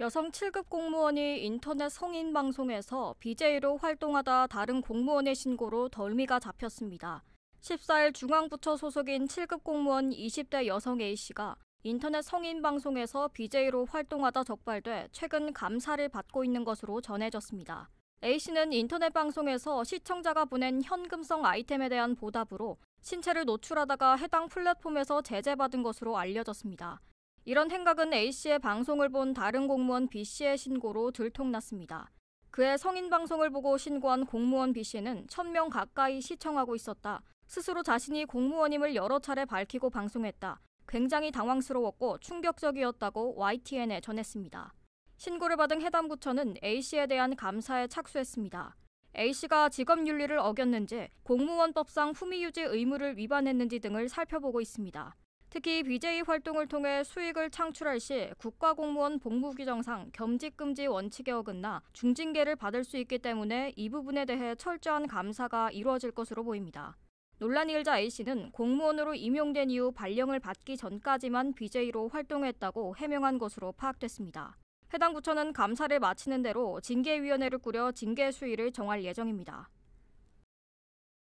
여성 7급 공무원이 인터넷 성인 방송에서 BJ로 활동하다 다른 공무원의 신고로 덜미가 잡혔습니다. 14일 중앙부처 소속인 7급 공무원 20대 여성 A씨가 인터넷 성인 방송에서 BJ로 활동하다 적발돼 최근 감사를 받고 있는 것으로 전해졌습니다. A씨는 인터넷 방송에서 시청자가 보낸 현금성 아이템에 대한 보답으로 신체를 노출하다가 해당 플랫폼에서 제재받은 것으로 알려졌습니다. 이런 행각은 A씨의 방송을 본 다른 공무원 B씨의 신고로 들통났습니다. 그의 성인 방송을 보고 신고한 공무원 B씨는 1000명 가까이 시청하고 있었다. 스스로 자신이 공무원임을 여러 차례 밝히고 방송했다. 굉장히 당황스러웠고 충격적이었다고 YTN에 전했습니다. 신고를 받은 해당 부처는 A씨에 대한 감사에 착수했습니다. A씨가 직업윤리를 어겼는지 공무원법상 후미유지 의무를 위반했는지 등을 살펴보고 있습니다. 특히 BJ 활동을 통해 수익을 창출할 시 국가공무원 복무규정상 겸직금지 원칙에 어긋나 중징계를 받을 수 있기 때문에 이 부분에 대해 철저한 감사가 이루어질 것으로 보입니다. 논란이 일자 A씨는 공무원으로 임용된 이후 발령을 받기 전까지만 BJ로 활동했다고 해명한 것으로 파악됐습니다. 해당 부처는 감사를 마치는 대로 징계위원회를 꾸려 징계 수위를 정할 예정입니다.